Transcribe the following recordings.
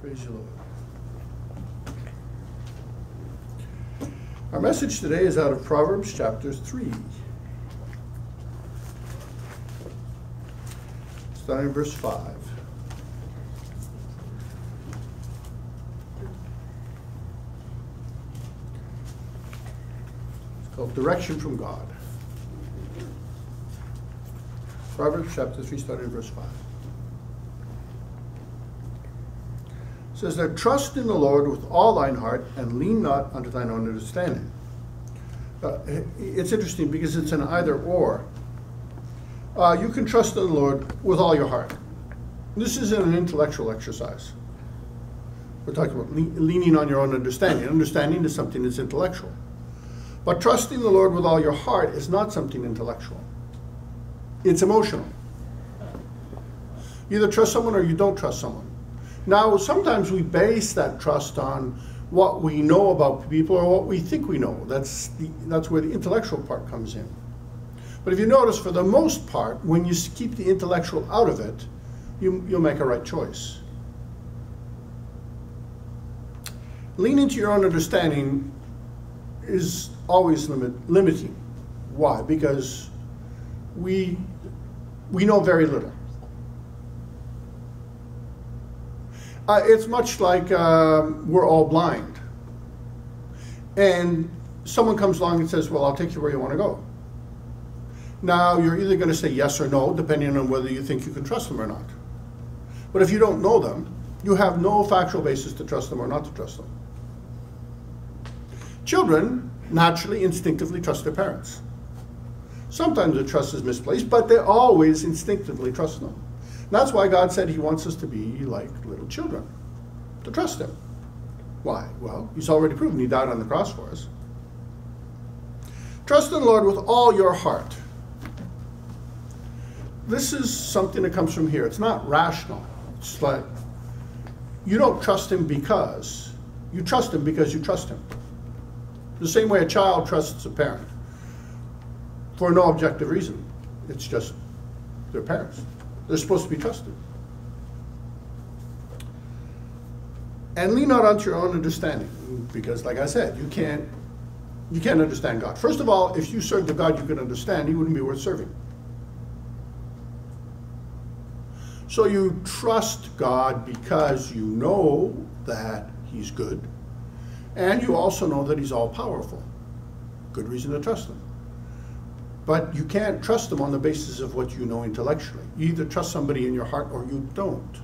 Praise the Lord. Our message today is out of Proverbs chapter 3. Starting in verse 5. It's called Direction from God. Proverbs chapter 3, starting in verse 5. Says that trust in the Lord with all thine heart and lean not unto thine own understanding. Uh, it's interesting because it's an either or. Uh, you can trust in the Lord with all your heart. This isn't an intellectual exercise. We're talking about le- leaning on your own understanding. Understanding is something that's intellectual. But trusting the Lord with all your heart is not something intellectual, it's emotional. You either trust someone or you don't trust someone. Now, sometimes we base that trust on what we know about people or what we think we know. That's, the, that's where the intellectual part comes in. But if you notice, for the most part, when you keep the intellectual out of it, you, you'll make a right choice. Leaning to your own understanding is always limit, limiting. Why? Because we, we know very little. Uh, it's much like uh, we're all blind. And someone comes along and says, Well, I'll take you where you want to go. Now, you're either going to say yes or no, depending on whether you think you can trust them or not. But if you don't know them, you have no factual basis to trust them or not to trust them. Children naturally, instinctively trust their parents. Sometimes the trust is misplaced, but they always instinctively trust them. That's why God said He wants us to be like little children, to trust Him. Why? Well, He's already proven He died on the cross for us. Trust in the Lord with all your heart. This is something that comes from here. It's not rational. It's like you don't trust Him because you trust Him because you trust Him. The same way a child trusts a parent for no objective reason. It's just their parents. They're supposed to be trusted. And lean not onto your own understanding, because like I said, you can't you can't understand God. First of all, if you served the God you could understand, he wouldn't be worth serving. So you trust God because you know that he's good, and you also know that he's all powerful. Good reason to trust him. But you can't trust them on the basis of what you know intellectually. You either trust somebody in your heart or you don't.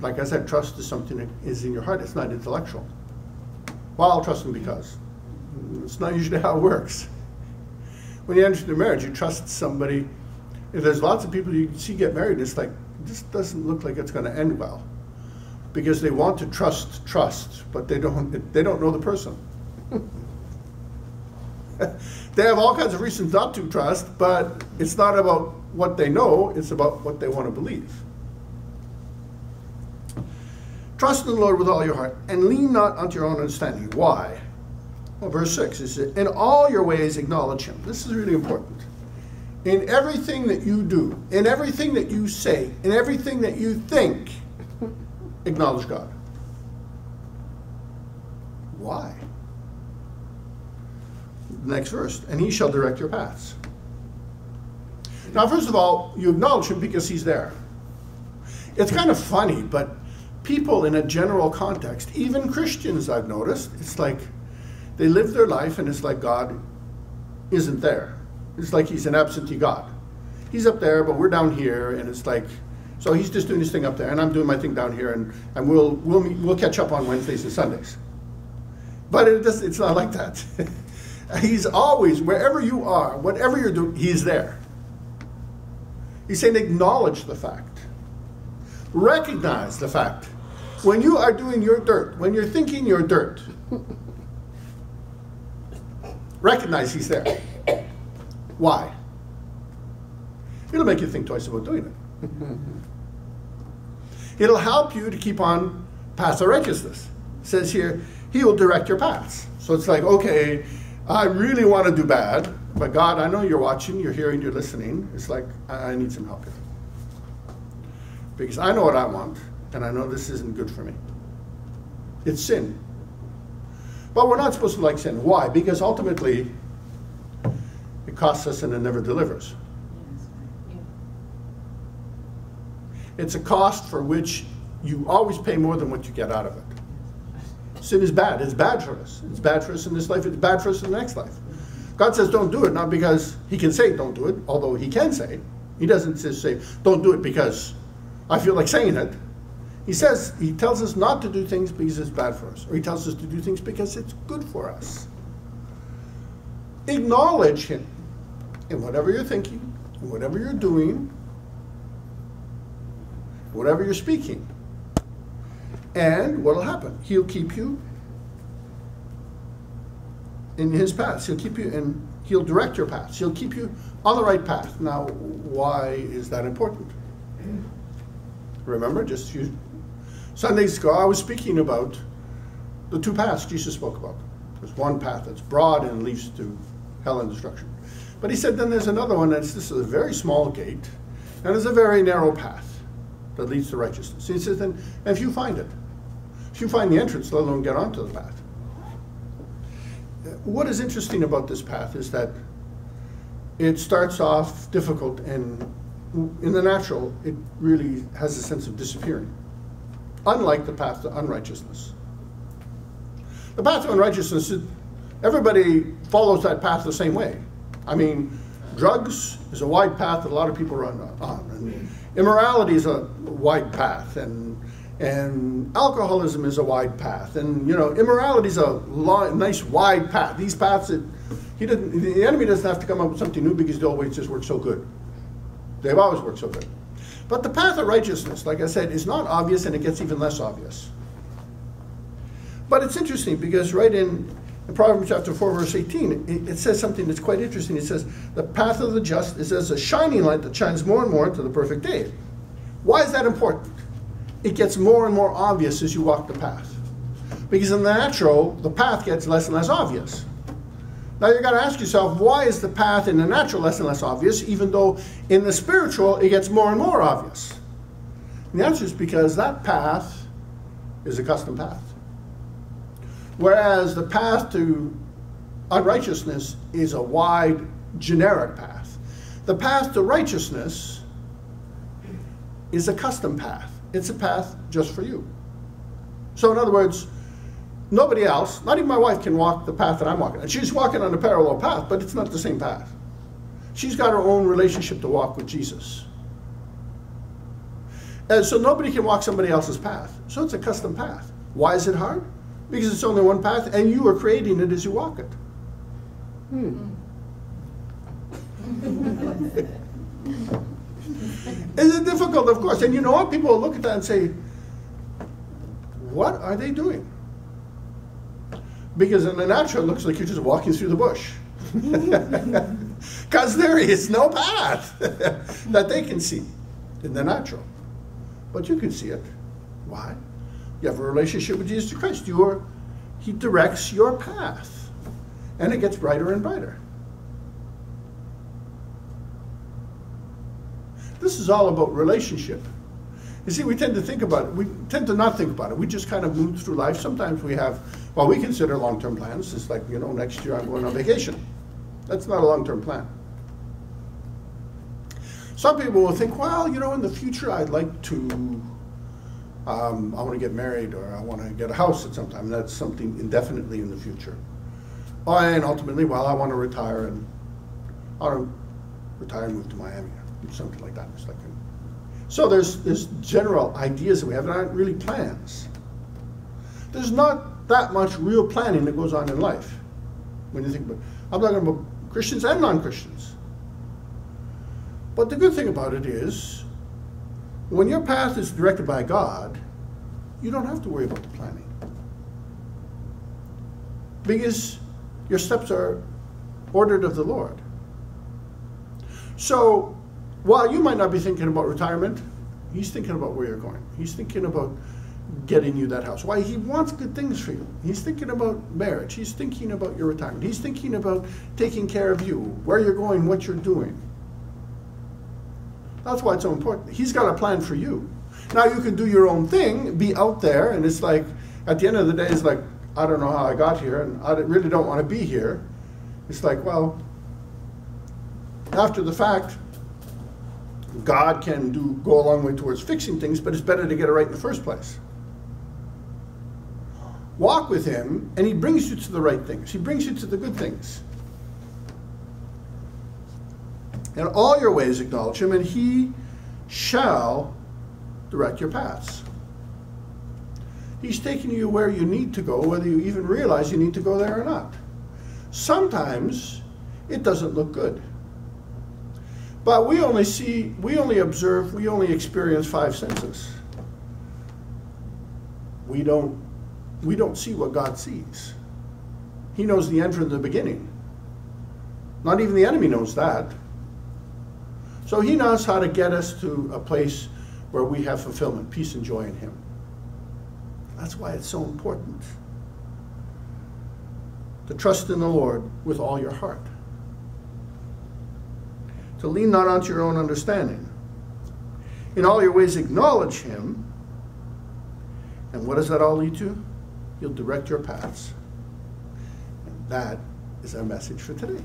Like I said, trust is something that is in your heart, it's not intellectual. Well, I'll trust them because. It's not usually how it works. When you enter into marriage, you trust somebody. If there's lots of people you see get married, it's like, this doesn't look like it's going to end well. Because they want to trust trust, but they don't, they don't know the person. they have all kinds of reasons not to trust, but it's not about what they know, it's about what they want to believe. Trust in the Lord with all your heart and lean not unto your own understanding. Why? Well, verse 6 is In all your ways acknowledge him. This is really important. In everything that you do, in everything that you say, in everything that you think, acknowledge God. Why? Next verse, and he shall direct your paths. Now, first of all, you acknowledge him because he's there. It's kind of funny, but people in a general context, even Christians, I've noticed, it's like they live their life and it's like God isn't there. It's like he's an absentee God. He's up there, but we're down here, and it's like, so he's just doing his thing up there, and I'm doing my thing down here, and, and we'll, we'll, we'll catch up on Wednesdays and Sundays. But it does, it's not like that. He's always, wherever you are, whatever you're doing, He's there. He's saying acknowledge the fact. Recognize the fact. When you are doing your dirt, when you're thinking your dirt, recognize He's there. Why? It'll make you think twice about doing it. It'll help you to keep on paths of righteousness. It says here, He will direct your paths. So it's like, okay, I really want to do bad, but God, I know you're watching, you're hearing, you're listening. It's like, I need some help here. Because I know what I want, and I know this isn't good for me. It's sin. But we're not supposed to like sin. Why? Because ultimately, it costs us and it never delivers. It's a cost for which you always pay more than what you get out of it. Sin is bad. It's bad for us. It's bad for us in this life. It's bad for us in the next life. God says don't do it, not because He can say don't do it, although He can say. He doesn't just say don't do it because I feel like saying it. He says, He tells us not to do things because it's bad for us, or He tells us to do things because it's good for us. Acknowledge Him in whatever you're thinking, in whatever you're doing, whatever you're speaking. And what will happen? He'll keep you in his paths. He'll keep you and he'll direct your paths. He'll keep you on the right path. Now, why is that important? Remember, just few Sundays ago, I was speaking about the two paths Jesus spoke about. There's one path that's broad and leads to hell and destruction. But he said then there's another one that's this is a very small gate, and it's a very narrow path that leads to righteousness. He says then, if you find it, you find the entrance, let alone get onto the path. What is interesting about this path is that it starts off difficult and in the natural, it really has a sense of disappearing, unlike the path to unrighteousness. The path to unrighteousness, everybody follows that path the same way. I mean, drugs is a wide path that a lot of people run on, and immorality is a wide path, and and alcoholism is a wide path, and you know immorality is a long, nice wide path. These paths he didn't, the enemy doesn't have to come up with something new because they always just work so good. They've always worked so good. But the path of righteousness, like I said, is not obvious, and it gets even less obvious. But it's interesting because right in, in Proverbs chapter 4, verse 18, it, it says something that's quite interesting. It says, The path of the just is as a shining light that shines more and more into the perfect day. Why is that important? It gets more and more obvious as you walk the path. Because in the natural, the path gets less and less obvious. Now you've got to ask yourself, why is the path in the natural less and less obvious, even though in the spiritual it gets more and more obvious? And the answer is because that path is a custom path. Whereas the path to unrighteousness is a wide, generic path. The path to righteousness is a custom path. It's a path just for you. So, in other words, nobody else, not even my wife, can walk the path that I'm walking. And she's walking on a parallel path, but it's not the same path. She's got her own relationship to walk with Jesus. And so nobody can walk somebody else's path. So it's a custom path. Why is it hard? Because it's only one path, and you are creating it as you walk it. Hmm. Is it difficult? Of course. And you know what? People will look at that and say, what are they doing? Because in the natural, it looks like you're just walking through the bush. Because there is no path that they can see in the natural. But you can see it. Why? You have a relationship with Jesus Christ. You are, he directs your path. And it gets brighter and brighter. This is all about relationship. You see, we tend to think about it. We tend to not think about it. We just kind of move through life. Sometimes we have, well, we consider long-term plans. It's like, you know, next year I'm going on vacation. That's not a long-term plan. Some people will think, well, you know, in the future I'd like to, um, I want to get married or I want to get a house at some time. That's something indefinitely in the future. And ultimately, well, I want to retire and I want to retire and move to Miami something like that. It's like so there's there's general ideas that we have that aren't really plans. There's not that much real planning that goes on in life when you think about. I'm talking about Christians and non-Christians. But the good thing about it is, when your path is directed by God, you don't have to worry about the planning because your steps are ordered of the Lord. So while you might not be thinking about retirement, he's thinking about where you're going. He's thinking about getting you that house. Why? He wants good things for you. He's thinking about marriage. He's thinking about your retirement. He's thinking about taking care of you, where you're going, what you're doing. That's why it's so important. He's got a plan for you. Now you can do your own thing, be out there, and it's like at the end of the day, it's like I don't know how I got here, and I really don't want to be here. It's like well, after the fact, God can do go a long way towards fixing things, but it's better to get it right in the first place. Walk with Him, and He brings you to the right things. He brings you to the good things. In all your ways acknowledge Him, and He shall direct your paths. He's taking you where you need to go, whether you even realize you need to go there or not. Sometimes it doesn't look good. But we only see, we only observe, we only experience five senses. We don't, we don't see what God sees. He knows the end from the beginning. Not even the enemy knows that. So he knows how to get us to a place where we have fulfillment, peace, and joy in him. That's why it's so important to trust in the Lord with all your heart to lean not onto your own understanding. In all your ways, acknowledge Him. And what does that all lead to? He'll direct your paths. And that is our message for today.